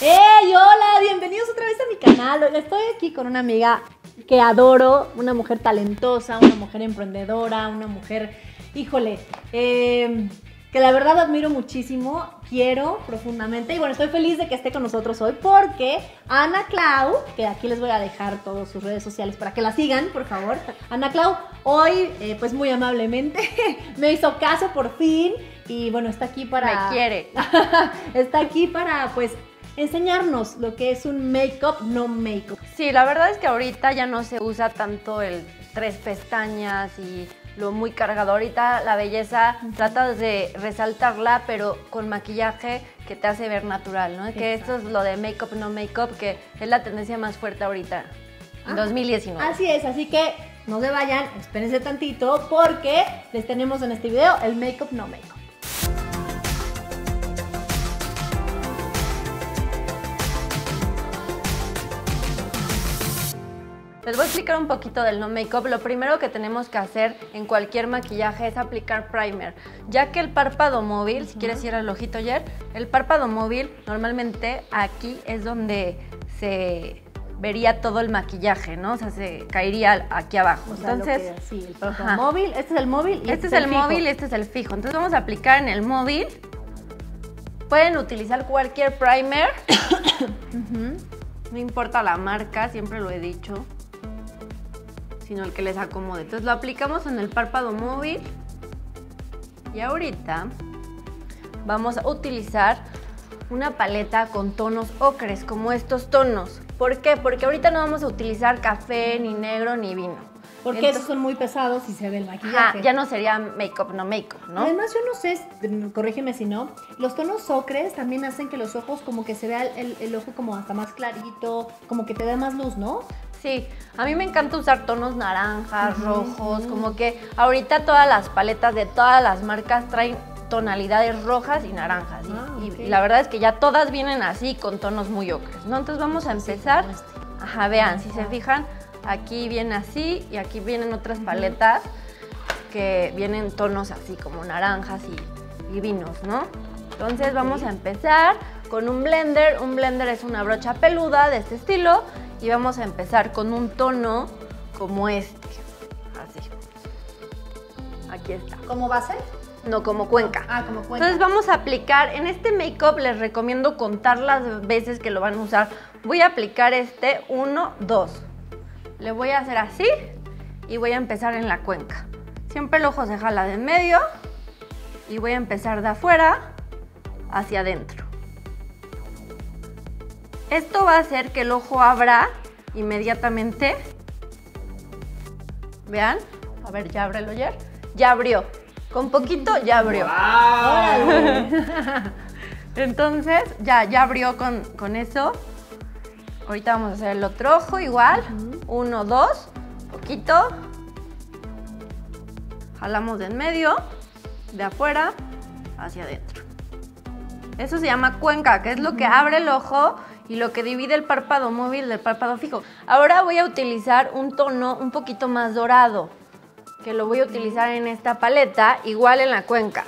¡Hey! Hola, bienvenidos otra vez a mi canal. Estoy aquí con una amiga que adoro, una mujer talentosa, una mujer emprendedora, una mujer, híjole, eh, que la verdad admiro muchísimo, quiero profundamente. Y bueno, estoy feliz de que esté con nosotros hoy porque Ana Clau, que aquí les voy a dejar todas sus redes sociales para que la sigan, por favor. Ana Clau, hoy, eh, pues muy amablemente, me hizo caso por fin. Y bueno, está aquí para. Me quiere. está aquí para, pues, enseñarnos lo que es un make-up, no make-up. Sí, la verdad es que ahorita ya no se usa tanto el tres pestañas y lo muy cargado. Ahorita la belleza tratas de resaltarla, pero con maquillaje que te hace ver natural, ¿no? Que esto es lo de make-up, no make-up, que es la tendencia más fuerte ahorita, en 2019. Así es, así que no se vayan, espérense tantito, porque les tenemos en este video el make-up, no make-up. Les voy a explicar un poquito del no make-up. Lo primero que tenemos que hacer en cualquier maquillaje es aplicar primer, ya que el párpado móvil, si quieres ir al ojito ayer, el párpado móvil normalmente aquí es donde se vería todo el maquillaje, ¿no? O sea, se caería aquí abajo. Entonces, sí, el párpado móvil, este es el móvil y este, este es el, móvil y este es el fijo. Entonces vamos a aplicar en el móvil. Pueden utilizar cualquier primer. No importa la marca, siempre lo he dicho sino el que les acomode. Entonces lo aplicamos en el párpado móvil y ahorita vamos a utilizar una paleta con tonos ocres, como estos tonos. ¿Por qué? Porque ahorita no vamos a utilizar café, ni negro, ni vino. Porque esos son muy pesados y se ve el maquillaje. ya no sería make-up, no make-up, ¿no? Además, yo no sé, corrígeme si no, los tonos ocres también hacen que los ojos como que se vea el, el ojo como hasta más clarito, como que te da más luz, ¿no? Sí, a mí me encanta usar tonos naranjas, rojos, como que ahorita todas las paletas de todas las marcas traen tonalidades rojas y naranjas. y, ah, la verdad es que ya todas vienen así con tonos muy ocres, ¿no? Entonces vamos a empezar. Este. Ajá, vean, si se fijan, aquí viene así y aquí vienen otras paletas que vienen tonos así como naranjas y, y vinos, ¿no? Entonces vamos a empezar con un blender. Un blender es una brocha peluda de este estilo y vamos a empezar con un tono como este. Así. Aquí está. ¿Como base? No, como cuenca. Ah, como cuenca. Entonces vamos a aplicar, en este make-up les recomiendo contar las veces que lo van a usar. Voy a aplicar este 1, 2. Le voy a hacer así y voy a empezar en la cuenca. Siempre el ojo se jala de en medio y voy a empezar de afuera hacia adentro. Esto va a hacer que el ojo abra inmediatamente. Vean. A ver, ya abre el oyer. Ya abrió. Con poquito ya abrió. Entonces, ya, ya abrió con, con, eso. Ahorita vamos a hacer el otro ojo igual. Uno, dos. Poquito. Jalamos de en medio, de afuera, hacia adentro. Eso se llama cuenca, que es lo que abre el ojo y lo que divide el párpado móvil del párpado fijo. Ahora voy a utilizar un tono un poquito más dorado, que lo voy a utilizar en esta paleta, igual en la cuenca.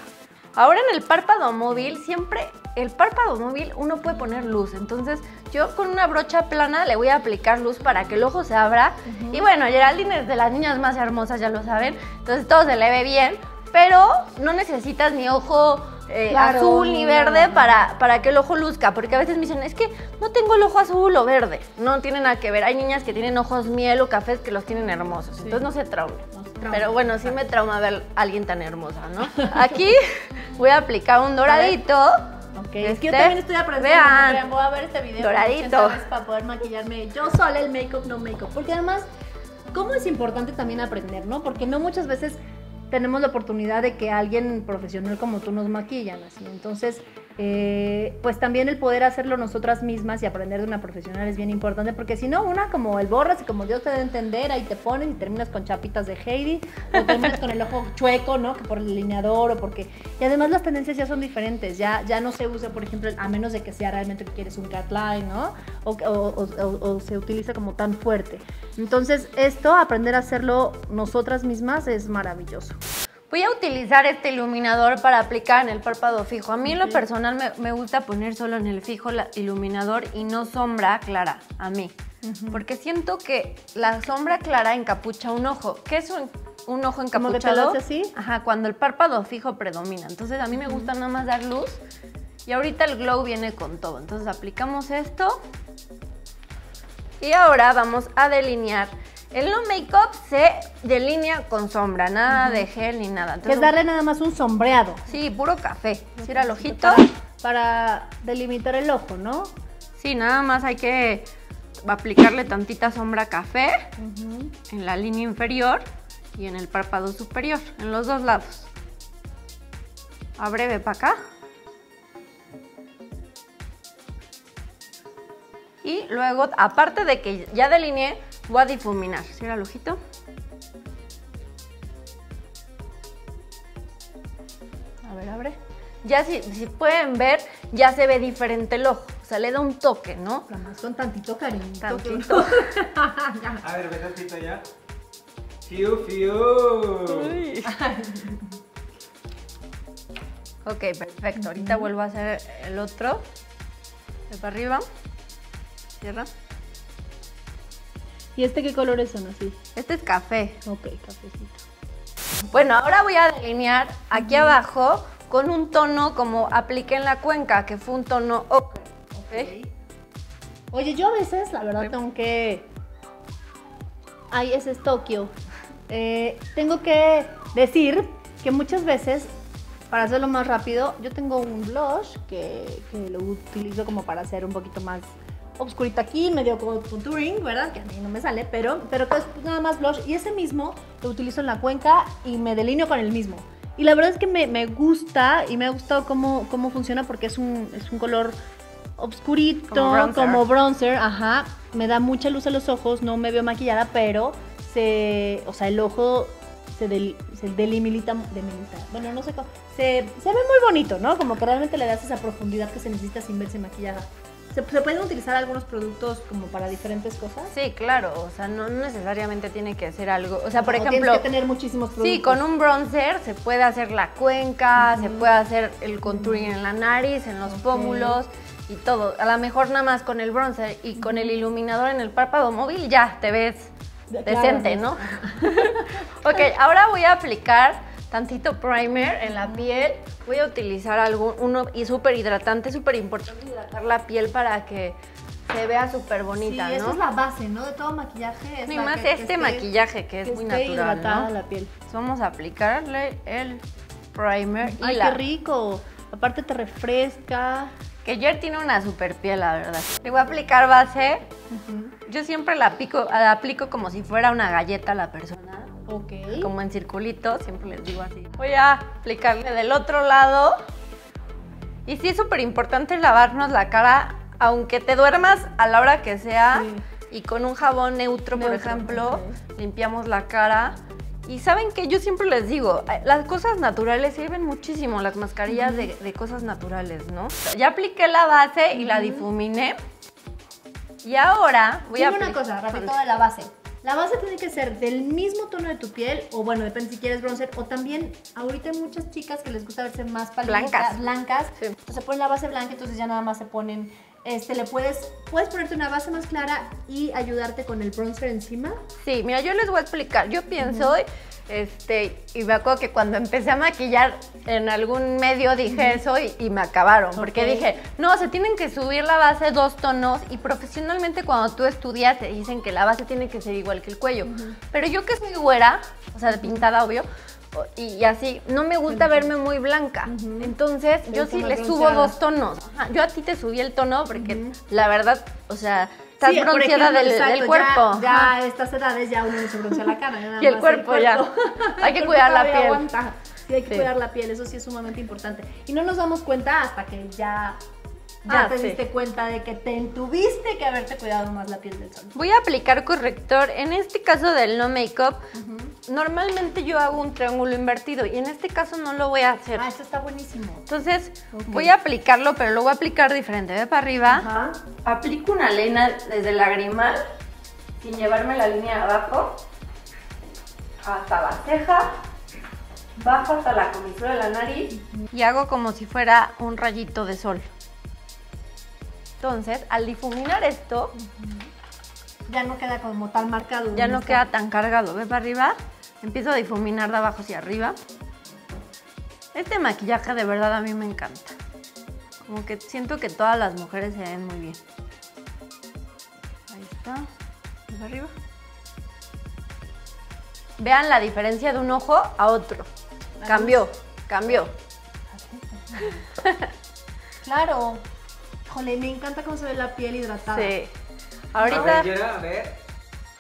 Ahora en el párpado móvil, siempre el párpado móvil uno puede poner luz, entonces yo con una brocha plana le voy a aplicar luz para que el ojo se abra. Y bueno, Geraldine es de las niñas más hermosas, ya lo saben, entonces todo se le ve bien, pero no necesitas ni ojo eh, azul ni verde para, para que el ojo luzca, porque a veces me dicen, es que no tengo el ojo azul o verde, no tiene nada que ver. Hay niñas que tienen ojos miel o cafés que los tienen hermosos, entonces no se traumen. Pero bueno, sí me trauma ver a alguien tan hermosa, ¿no? Aquí voy a aplicar un doradito. Ok, es que yo también estoy aprendiendo. Vean, voy a ver este video doradito. para poder maquillarme yo sola el make-up, no make-up. Porque además, ¿cómo es importante también aprender, no? Porque no muchas veces tenemos la oportunidad de que alguien profesional como tú nos maquillan, así. Entonces, eh, pues también el poder hacerlo nosotras mismas y aprender de una profesional es bien importante, porque si no, una como el borras y como Dios te da a entender, ahí te pones y terminas con chapitas de Heidi, o terminas con el ojo chueco, ¿no? Que por el lineador o porque... Y además las tendencias ya son diferentes, ya, ya no se usa, por ejemplo, a menos de que sea realmente que quieres un catline, ¿no? O, o se utiliza como tan fuerte. Entonces, esto, aprender a hacerlo nosotras mismas es maravilloso. Voy a utilizar este iluminador para aplicar en el párpado fijo. A mí en lo personal me, me gusta poner solo en el fijo el iluminador y no sombra clara, a mí. Porque siento que la sombra clara encapucha un ojo. ¿Qué es un, un ojo ¿Como que te encapuchado? lo hace así? Ajá, cuando el párpado fijo predomina. Entonces a mí me gusta nada más dar luz y ahorita el glow viene con todo. Entonces aplicamos esto y ahora vamos a delinear. El no make-up se delinea con sombra, nada de gel ni nada. Que es Entonces, darle nada más un sombreado. Sí, puro café. Ir al ojito. Para, para delimitar el ojo, ¿no? Sí, nada más hay que aplicarle tantita sombra café en la línea inferior y en el párpado superior, en los dos lados. A breve para acá. Y luego, aparte de que ya delineé, voy a difuminar. Cierra el ojito. A ver, abre. Ya si, si pueden ver, ya se ve diferente el ojo. O sea, le da un toque, ¿no? Nada más con tantito cariño. Tantito. A ver, ven tantito ya. Fiu, fiu. Ok, perfecto. Ahorita vuelvo a hacer el otro. De para arriba. Cierra. ¿Y este qué colores son así? Este es café. Ok, cafecito. Bueno, ahora voy a delinear aquí abajo con un tono como apliqué en la cuenca, que fue un tono ocre. ¿ok? Oye, yo a veces, la verdad, tengo que. Ay, ese es Tokio. Eh, tengo que decir que muchas veces, para hacerlo más rápido, yo tengo un blush que, que lo utilizo como para hacer un poquito más obscurito aquí, medio como contouring, ¿verdad? Que a mí no me sale, pero, pero es nada más blush. Y ese mismo lo utilizo en la cuenca y me delineo con el mismo. Y la verdad es que me, me gusta y me ha gustado cómo, cómo funciona porque es un, es un color obscurito, Como bronzer. como bronzer, ajá. Me da mucha luz a los ojos, no me veo maquillada, pero se, o sea, el ojo se, del, se delimita, delimita, bueno, no sé cómo, se, se ve muy bonito, ¿no? Como que realmente le das esa profundidad que se necesita sin verse maquillada. ¿Se, se pueden utilizar algunos productos como para diferentes cosas? Sí, claro. O sea, no necesariamente tiene que ser algo. O sea, por O ejemplo. Tienes que tener muchísimos productos. Sí, con un bronzer se puede hacer la cuenca, se puede hacer el contouring en la nariz, en los pómulos y todo. A lo mejor nada más con el bronzer y con el iluminador en el párpado móvil ya te ves claro, decente. ¿no? ok, ahora voy a aplicar tantito primer en la piel. Voy a utilizar algún, uno y súper hidratante, súper importante hidratar la piel para que se vea súper bonita, sí, ¿no? esa es la base, ¿no? De todo maquillaje. Es Ni más que- que este esté- maquillaje que es que muy natural, hidratada ¿no? la piel. Vamos a aplicarle el primer y Ay, la qué rico. Aparte te refresca. que Jer tiene una super piel, la verdad. Le voy a aplicar base. Yo siempre la aplico, la aplico como si fuera una galleta a la persona, Ok. como en circulito, siempre les digo así. Voy a aplicarle del otro lado. Y sí es súper importante lavarnos la cara, aunque te duermas a la hora que sea. Sí. Y con un jabón neutro, por Neutro, ejemplo, ok. limpiamos la cara. Y saben que yo siempre les digo, eh, las cosas naturales sirven muchísimo, las mascarillas de, de cosas naturales, ¿no? Ya apliqué la base y la difuminé. Y ahora voy a una cosa, de la base. La base tiene que ser del mismo tono de tu piel, o bueno, depende si quieres bronzer, o también ahorita hay muchas chicas que les gusta verse más palitas, Blancas. blancas. Sí. Entonces se ponen la base blanca, entonces ya nada más se ponen, este, le puedes, puedes ponerte una base más clara y ayudarte con el bronzer encima. Sí, mira, yo les voy a explicar. Yo pienso, este, y me acuerdo que cuando empecé a maquillar en algún medio dije eso y, y me acabaron. Porque dije, no, se tienen que subir la base dos tonos y profesionalmente cuando tú estudias te dicen que la base tiene que ser igual que el cuello. Pero yo que soy güera, o sea, de pintada, obvio. Y, y así, no me gusta verme muy blanca. Entonces, yo sí le subo dos tonos. Ajá, Yo a ti te subí el tono porque la verdad, o sea, estás Sí, bronceada ejemplo, del, exacto, del cuerpo. Ya, ya a estas edades ya uno no se broncea la cara. nada Y el más cuerpo ya. Hay que El cuidar la piel. aguanta. Sí, hay que Sí. cuidar la piel, eso sí es sumamente importante. Y no nos damos cuenta hasta que ya, ya Ah, te sí. diste cuenta de que te tuviste que haberte cuidado más la piel del sol. Voy a aplicar corrector. En este caso del no make-up, normalmente yo hago un triángulo invertido y en este caso no lo voy a hacer. Ah, esto está buenísimo. Entonces voy a aplicarlo, pero lo voy a aplicar diferente. Ve para arriba. Ajá. Aplico una lena desde el lagrimal sin llevarme la línea de abajo hasta la ceja. bajo hasta la comisura de la nariz y hago como si fuera un rayito de sol. Entonces, al difuminar esto, Ya no queda como tan marcado. ya no está. queda tan cargado. ¿Ves para arriba? Empiezo a difuminar de abajo hacia arriba. Este maquillaje de verdad a mí me encanta. Como que siento que todas las mujeres se ven muy bien. Ahí está. ¿Ves para arriba? Vean la diferencia de un ojo a otro. Cambió, cambió. Claro. Híjole, me encanta cómo se ve la piel hidratada. Sí. A ver, Ahorita. Yera, a ver.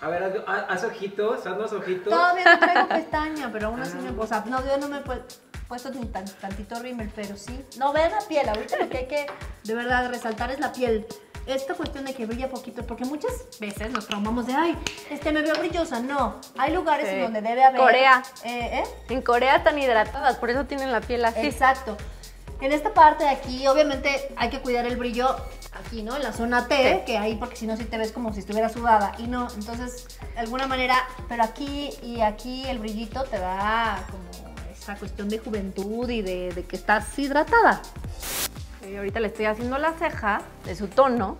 A ver, haz, haz- haz ojitos, haz los ojitos. Todavía no traigo pestaña, pero aún así Ah. me... O sea, no, yo no me he pu- puesto ni tan, tantito rímel, pero sí. No, vean la piel. Ahorita lo que hay que, de verdad, resaltar es la piel. Esta cuestión de que brilla poquito, porque muchas veces nos traumamos de, ay, este me veo brillosa. No, hay lugares Sí. en donde debe haber... Corea. Eh, ¿eh? En Corea están hidratadas, por eso tienen la piel así. Exacto. En esta parte de aquí, obviamente, hay que cuidar el brillo aquí, ¿no? En la zona T, Sí. que ahí, porque si no, sí te ves como si estuviera sudada. Y no, entonces, de alguna manera, pero aquí y aquí el brillito te da como esa cuestión de juventud y de, de que estás hidratada. Y ahorita le estoy haciendo la ceja de su tono.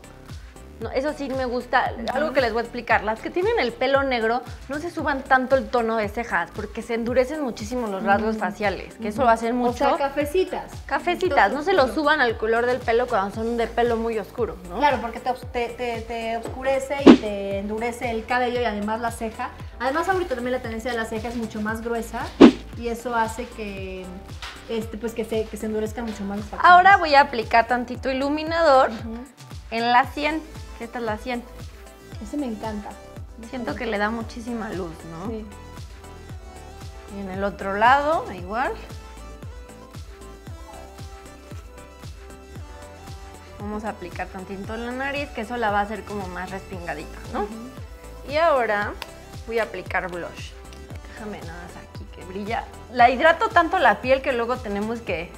No, eso sí me gusta, algo que les voy a explicar. Las que tienen el pelo negro, no se suban tanto el tono de cejas, porque se endurecen muchísimo los rasgos faciales, que eso lo hacen O sea, mucho. cafecitas. Cafecitas, no se lo suban al color del pelo cuando son de pelo muy oscuro, ¿no? Claro, porque te, te, te- te oscurece y te endurece el cabello y además la ceja. Además, ahorita también la tendencia de la ceja es mucho más gruesa y eso hace que, este, pues que, se, que se endurezcan mucho más. Ahora voy a aplicar tantito iluminador en la 100, que esta es la 100. Ese me encanta. Siento que le da muchísima luz, ¿no? Sí. Y en el otro lado, igual. Vamos a aplicar tantito en la nariz, que eso la va a hacer como más respingadita, ¿no? Y ahora voy a aplicar blush. Déjame nada más aquí que brilla. La hidrato tanto la piel que luego tenemos que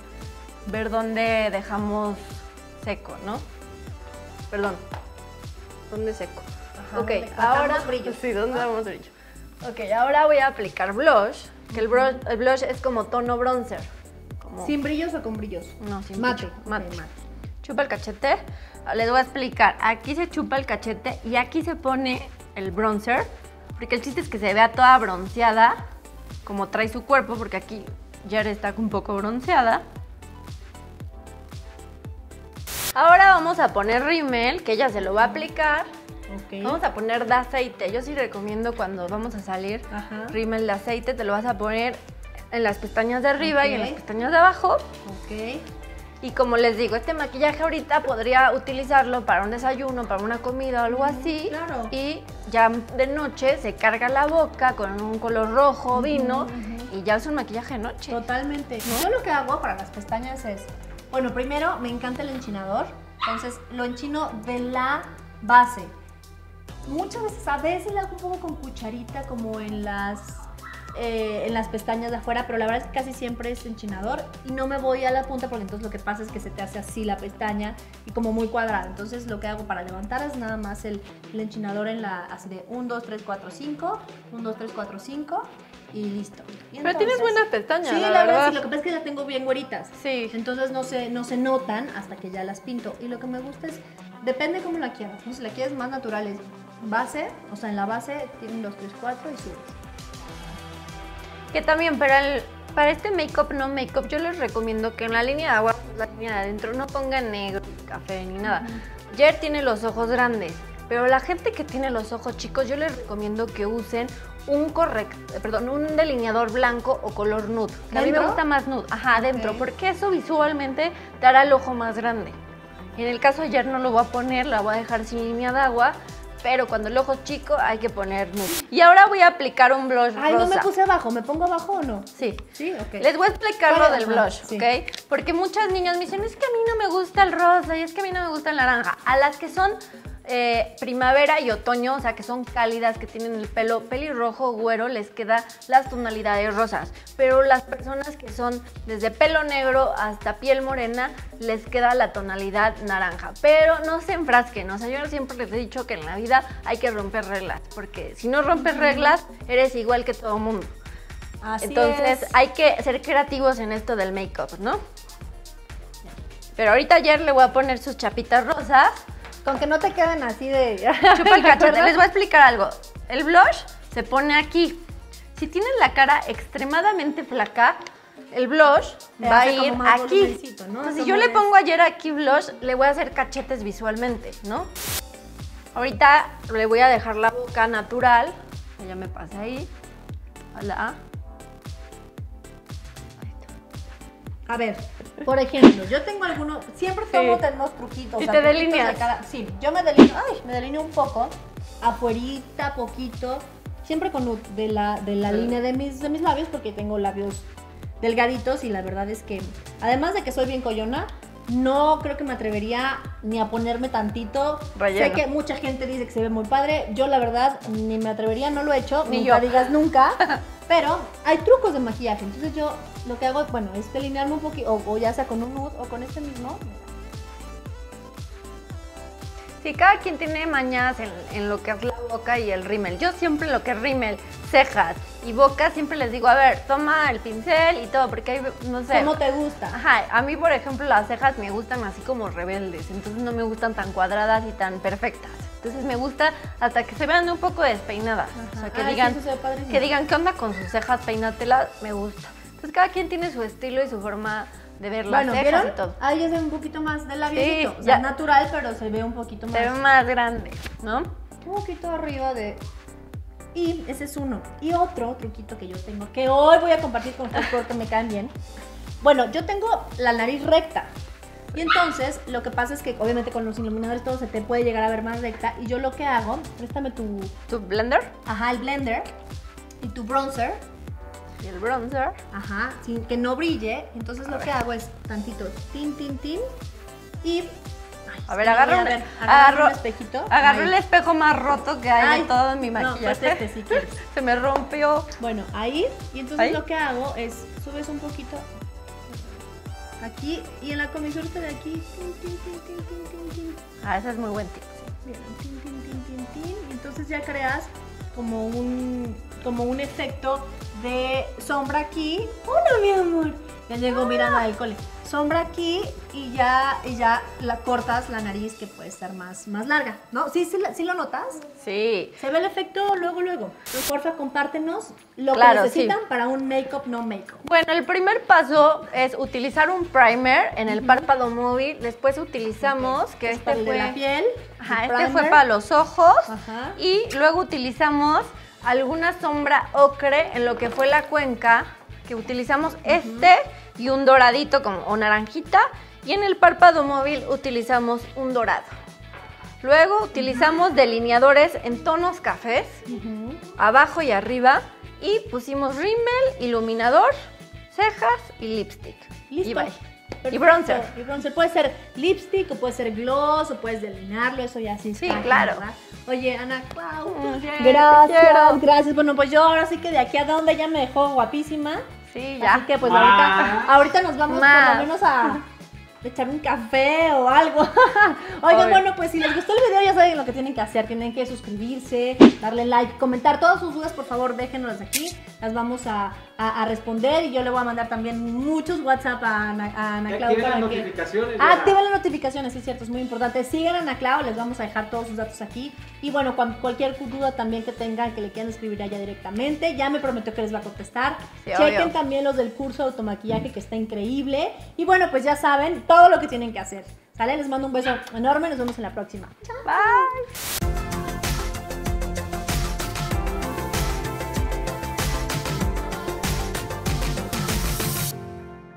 ver dónde dejamos seco, ¿no? Perdón. ¿Dónde seco? Ajá, ok, cortamos ahora brillo. Sí, ¿dónde damos brillo? Ok, ahora voy a aplicar blush, que el blush, el blush es como tono bronzer. Como, ¿Sin brillos o con brillos? no, sin Mate. brillo, mate. Mate. Chupa el cachete. Les voy a explicar. Aquí se chupa el cachete y aquí se pone el bronzer. Porque el chiste es que se vea toda bronceada, como trae su cuerpo, porque aquí Jer está un poco bronceada. Ahora vamos a poner rímel, que ella se lo va a aplicar. Vamos a poner de aceite. Yo sí recomiendo cuando vamos a salir Ajá. rímel de aceite, te lo vas a poner en las pestañas de arriba y en las pestañas de abajo. Ok. Y como les digo, este maquillaje ahorita podría utilizarlo para un desayuno, para una comida o algo así. claro. Y ya de noche se carga la boca con un color rojo, vino, y ya es un maquillaje de noche. Totalmente. Yo lo que hago para las pestañas es, bueno, primero me encanta el enchinador, entonces lo enchino de la base. Muchas veces, a veces lo hago un poco con cucharita, como en las, eh, en las pestañas de afuera, pero la verdad es que casi siempre es enchinador y no me voy a la punta porque entonces lo que pasa es que se te hace así la pestaña y como muy cuadrada. Entonces lo que hago para levantar es nada más el, el enchinador en la, así de 1, 2, 3, 4, 5, 1, 2, 3, 4, 5 y listo. Y Pero tienes buenas pestañas, Sí, la verdad, verdad. sí, lo que pasa es que las tengo bien güeritas. Sí. Entonces no se, no se notan hasta que ya las pinto. Y lo que me gusta es, depende cómo la quieras. ¿no? Si la quieres más natural es base, o sea, en la base tienen 2, 3, 4 y subes. Que también para, el, para este make-up, no make-up, yo les recomiendo que en la línea de agua, la línea de adentro, no pongan negro, ni café ni nada. Jer tiene los ojos grandes, pero la gente que tiene los ojos chicos, yo les recomiendo que usen un correct, eh, perdón, un delineador blanco o color nude. Que a mí me gusta más nude, ajá, adentro, porque eso visualmente te hará el ojo más grande. En el caso de Jer no lo voy a poner, la voy a dejar sin línea de agua, pero cuando el ojo es chico hay que poner nude. Y ahora voy a aplicar un blush Ay, rosa. no me puse abajo. ¿Me pongo abajo o no? Sí. Sí, ok. Les voy a explicar lo del blush, sí. ¿ok? Porque muchas niñas me dicen, es que a mí no me gusta el rosa y es que a mí no me gusta el naranja. A las que son eh, primavera y otoño, o sea, que son cálidas, que tienen el pelo pelirrojo, güero, les queda las tonalidades rosas. Pero las personas que son desde pelo negro hasta piel morena, les queda la tonalidad naranja. Pero no se enfrasquen, o sea, yo siempre les he dicho que en la vida hay que romper reglas, porque si no rompes reglas, eres igual que todo mundo. Así Entonces es. hay que ser creativos en esto del make-up, ¿no? Pero ahorita ayer le voy a poner sus chapitas rosas. Con que no te queden así de... Chupa el cachete. Les voy a explicar algo. El blush se pone aquí. Si tienes la cara extremadamente flaca, el blush va a ir aquí. Entonces, si yo le pongo ayer aquí blush, le voy a hacer cachetes visualmente, ¿no? Ahorita le voy a dejar la boca natural. Ya me pasé ahí. Hola. A ver, por ejemplo, yo tengo algunos, siempre todos Sí. tenemos truquitos. Y o sea, te delineas. de cada- sí, yo me delineo, ay, me delineo un poco, afuerita, poquito, siempre con de la, de la Sí. línea de mis, de mis labios, porque tengo labios delgaditos y la verdad es que, además de que soy bien collona, no creo que me atrevería ni a ponerme tantito. Relleno. Sé que mucha gente dice que se ve muy padre. Yo la verdad ni me atrevería, no lo he hecho. Ni nunca yo. digas nunca. pero hay trucos de maquillaje. Entonces yo lo que hago, bueno, es delinearme un poquito, o, ya sea con un nude o con este mismo. Sí, cada quien tiene mañas en, en lo que es la boca y el rímel. Yo siempre lo que es rímel, cejas y boca, siempre les digo, a ver, toma el pincel y todo, porque hay, no sé. ¿Cómo te gusta? Ajá, a mí, por ejemplo, las cejas me gustan así como rebeldes, entonces no me gustan tan cuadradas y tan perfectas. Entonces me gusta hasta que se vean un poco despeinadas. O sea, que Ay, sí, digan, que digan, ¿qué onda con sus cejas? Peínatelas, me gusta. Entonces cada quien tiene su estilo y su forma de ver las Bueno, cejas ¿vieron? y todo. Ahí ya se ve un poquito más de labiosito. Sí, o sea, ya. es natural, pero se ve un poquito más. Se ve más grande, ¿no? un poquito arriba de... Y ese es uno. Y otro truquito que yo tengo, que hoy voy a compartir con ustedes porque me caen bien. Bueno, yo tengo la nariz recta. Y entonces, lo que pasa es que obviamente con los iluminadores todo se te puede llegar a ver más recta. Y yo lo que hago, préstame tu... Tu blender Ajá, el blender y tu bronzer. Y el bronzer. Ajá, sin que no brille. Entonces lo que hago es tantito tin, tin, tin. Y... ay, A ver, no voy un, ver, agarro- un espejito. Agarró Ahí. el espejo más roto que hay Ay, de todo mi no, maquillaje. pues este, si quieres. Se me rompió. Bueno, ahí. Y entonces Ahí. lo que hago es subes un poquito aquí y en la comisurita de aquí. Tin, tin, tin, tin, tin, tin, tin. Ah, ese es muy buen tip. Mira, tin, tin, tin, tin, tin. Y entonces ya creas como un como un efecto de sombra aquí. Hola, mi amor. Ya llegó Miranda del cole. Sombra aquí y ya, y ya la cortas la nariz que puede estar más, más larga. ¿No? ¿Sí, sí, sí lo notas? Sí. Se ve el efecto luego, luego. Entonces, porfa, compártenos lo Claro, que necesitan sí. para un make-up, no make-up. Bueno, el primer paso es utilizar un primer en el párpado móvil. Después utilizamos, que Es este fue. la piel. Ajá, este fue para los ojos. Ajá. Y luego utilizamos alguna sombra ocre en lo que fue la cuenca, que utilizamos este y un doradito como o naranjita. Y en el párpado móvil utilizamos un dorado. Luego utilizamos delineadores en tonos cafés, abajo y arriba. Y pusimos rímel, iluminador, cejas y lipstick. Listo. Y bye. Y bronzer. Y bronzer. Puede ser lipstick, o puede ser gloss, o puedes delinearlo, eso ya sí Sí, claro. ¿verdad? Oye, Ana, wow. Mm, Gracias, quiero. gracias. Bueno, pues yo ahora sí que de aquí a donde ya me dejó guapísima. Sí, ya. Así que pues ahorita, ahorita nos vamos Ma. por lo menos a echar un café o algo. Oigan, Obvio. bueno, pues si les gustó el video ya saben lo que tienen que hacer. Tienen que suscribirse, darle like, comentar todas sus dudas, por favor, déjenlas aquí. Las vamos a, a- a responder y yo le voy a mandar también muchos WhatsApp a Ana, a Ana Ya Clau activen las para que... notificaciones. Ah, las notificaciones, sí es cierto, es muy importante. Sigan a Ana Clau, les vamos a dejar todos sus datos aquí. Y bueno, cualquier duda también que tengan, que le quieran escribir allá directamente, ya me prometió que les va a contestar. Sí, Chequen obvio. también los del curso de automaquillaje que está increíble. Y bueno, pues ya saben todo lo que tienen que hacer. ¿Sale? Les mando un beso enorme, nos vemos en la próxima. Bye.